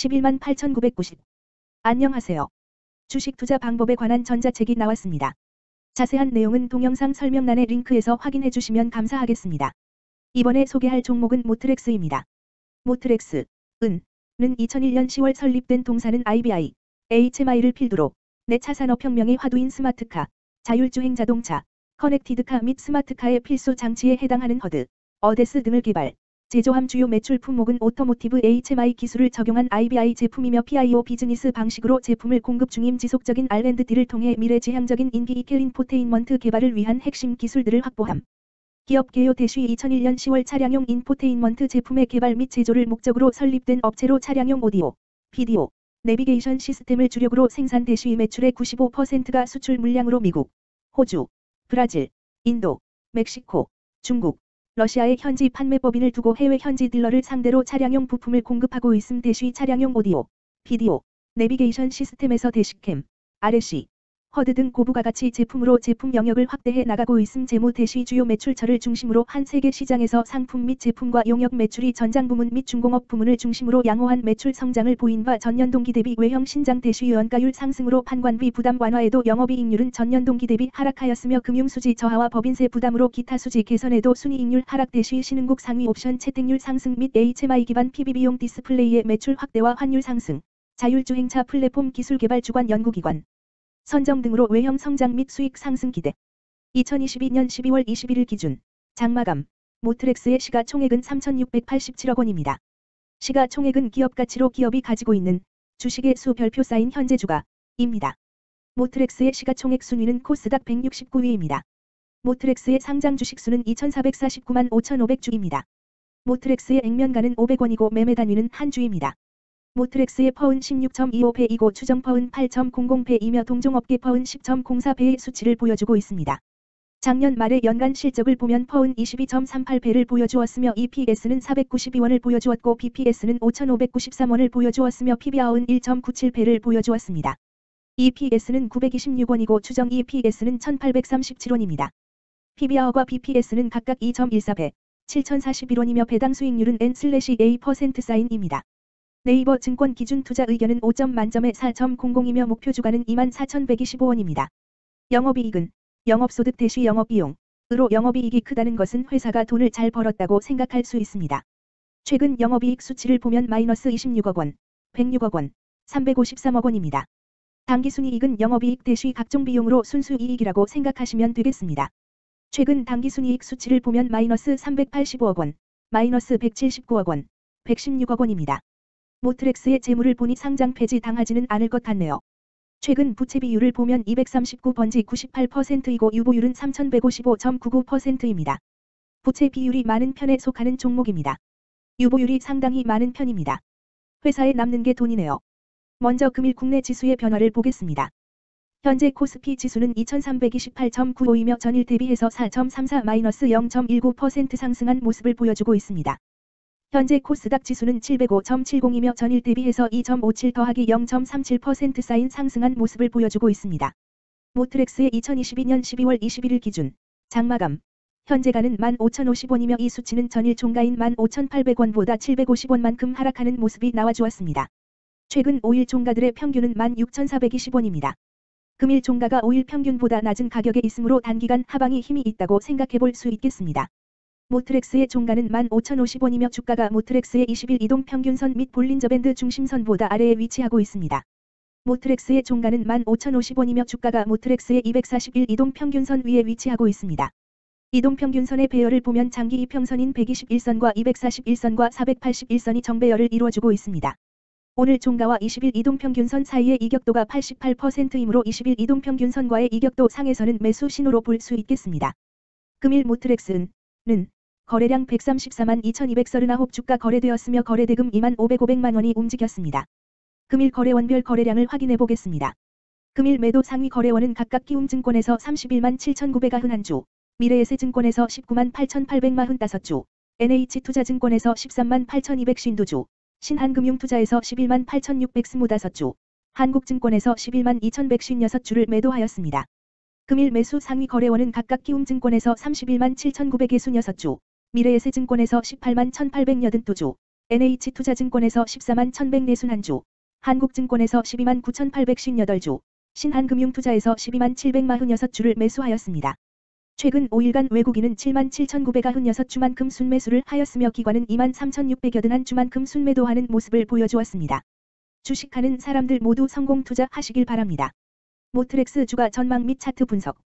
11만 8,990. 안녕하세요. 주식 투자 방법에 관한 전자책이 나왔습니다. 자세한 내용은 동영상 설명란의 링크에서 확인해 주시면 감사하겠습니다. 이번에 소개할 종목은 모트렉스입니다. 모트렉스, 은, 는 2001년 10월 설립된 동사는 IVI, HMI를 필두로 4차 산업혁명의 화두인 스마트카, 자율주행 자동차, connected car 및 스마트카의 필수 장치에 해당하는 HUD, ADAS 등을 개발, 제조함 주요 매출 품목은 automotive HMI 기술을 적용한 IVI 제품이며 PIO 비즈니스 방식으로 제품을 공급 중임 지속적인 R&D를 통해 미래지향적인 in-vehicle infotainment 개발을 위한 핵심 기술들을 확보함. 기업 개요 대쉬 2001년 10월 차량용 인포테인먼트 제품의 개발 및 제조를 목적으로 설립된 업체로 차량용 오디오, 비디오, 내비게이션 시스템을 주력으로 생산 대쉬 매출의 95%가 수출 물량으로 미국, 호주, 브라질, 인도, 멕시코, 중국, 러시아의 현지 판매법인을 두고 해외 현지 딜러를 상대로 차량용 부품을 공급하고 있음 대쉬 차량용 오디오, 비디오, 내비게이션 시스템에서 대시캠, RSC, 허드 등 고부가 가치 제품으로 제품 영역을 확대해 나가고 있음 재무 대시 주요 매출처를 중심으로 한 세계 시장에서 상품 및 제품과 용역 매출이 전장 부문 및 중공업 부문을 중심으로 양호한 매출 성장을 보인 바 전년 동기 대비 외형 신장 대시 연가율 상승으로 판관비 부담 완화에도 영업이익률은 전년 동기 대비 하락하였으며 금융수지 저하와 법인세 부담으로 기타 수지 개선에도 순이익률 하락 대시 신흥국 상위 옵션 채택률 상승 및 HMI 기반 PBB용 디스플레이의 매출 확대와 환율 상승, 자율주행차 플랫폼 기술 개발 주관 연구기관 선정 등으로 외형 성장 및 수익 상승 기대. 2022년 12월 21일 기준 장마감 모트렉스의 시가총액은 3,687억 원입니다. 시가총액은 기업 가치로 기업이 가지고 있는 주식의 수 별표 쌓인 현재 주가입니다. 모트렉스의 시가총액 순위는 코스닥 169위입니다. 모트렉스의 상장 주식수는 2,449만 5,500주입니다. 모트렉스의 액면가는 500원이고 매매 단위는 한 주입니다. 모트렉스의 퍼은 16.25배이고 추정 퍼은 8.00배이며 동종업계 퍼은 10.04배의 수치를 보여주고 있습니다. 작년 말의 연간 실적을 보면 퍼은 22.38배를 보여주었으며 EPS는 492원을 보여주었고 BPS는 5,593원을 보여주었으며 PBR은 1.97배를 보여주었습니다. EPS는 926원이고 추정 EPS는 1,837원입니다. PBR과 BPS는 각각 2.14배, 7,041원이며 배당 수익률은 N/A% 사인입니다. 네이버 증권 기준 투자 의견은 5점 만점에 4.00이며 목표 주가는 24,125원입니다. 영업이익은 영업소득 대시 영업비용으로 영업이익이 크다는 것은 회사가 돈을 잘 벌었다고 생각할 수 있습니다. 최근 영업이익 수치를 보면 마이너스 26억 원, 106억 원, 353억 원입니다. 당기순이익은 영업이익 대시 각종 비용으로 순수이익이라고 생각하시면 되겠습니다. 최근 당기순이익 수치를 보면 마이너스 385억 원, 마이너스 179억 원, 116억 원입니다. 모트렉스의 재물을 보니 상장 폐지 당하지는 않을 것 같네요. 최근 부채 비율을 보면 239번지 98%이고 유보율은 3155.99%입니다. 부채 비율이 많은 편에 속하는 종목입니다. 유보율이 상당히 많은 편입니다. 회사에 남는 게 돈이네요. 먼저 금일 국내 지수의 변화를 보겠습니다. 현재 코스피 지수는 2328.95이며 전일 대비해서 4.34-0.19% 상승한 모습을 보여주고 있습니다. 현재 코스닥 지수는 705.70이며 전일 대비해서 2.57 더하기 0.37% 쌓인 상승한 모습을 보여주고 있습니다. 모트렉스의 2022년 12월 21일 기준 장마감 현재가는 15,050원이며 이 수치는 전일 종가인 15,800원보다 750원만큼 하락하는 모습이 나와주었습니다. 최근 5일 종가들의 평균은 16,420원입니다. 금일 종가가 5일 평균보다 낮은 가격에 있으므로 단기간 하방이 힘이 있다고 생각해 볼 수 있겠습니다. 모트렉스의 종가는 15,050원이며 주가가 모트렉스의 20일 이동 평균선 및 볼린저밴드 중심선보다 아래에 위치하고 있습니다. 모트렉스의 종가는 15,050원이며 주가가 모트렉스의 241 이동 평균선 위에 위치하고 있습니다. 이동 평균선의 배열을 보면 장기 이평선인 121선과 241선과 481선이 정배열을 이루어주고 있습니다. 오늘 종가와 20일 이동평균선 사이의 이격도가 88%이므로 20일 이동평균선과의 이격도 상에서는 매수 신호로 볼 수 있겠습니다. 금일 모트렉스는 거래량 134만 2239 주가 거래되었으며 거래대금 2만 500, 500만 원이 움직였습니다. 금일 거래원별 거래량을 확인해 보겠습니다. 금일 매도 상위 거래원은 각각 키움증권에서 31만 7,991주, 미래에셋증권에서 19만 8,845주, NH투자증권에서 13만 8,252주, 신한금융투자에서 11만 8,625주, 한국증권에서 11만 2,156주를 매도하였습니다. 금일 매수 상위 거래원은 각각 키움증권에서 31만 7,966주, 미래에셋증권에서 18만 1,882주, NH투자증권에서 14만 1141주, 한국증권에서 12만 9858주, 신한금융투자에서 12만 746주를 매수하였습니다. 최근 5일간 외국인은 7만 7,996주만큼 순매수를 하였으며 기관은 2만 3,600여든 주만큼 순매도하는 모습을 보여주었습니다. 주식하는 사람들 모두 성공 투자하시길 바랍니다. 모트렉스 주가 전망 및 차트 분석